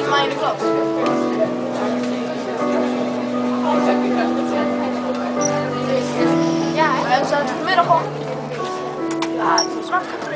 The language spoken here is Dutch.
bij mij in de klas. Ja, hè? we zaten vanmiddag al. Ah, ja, het was nacht.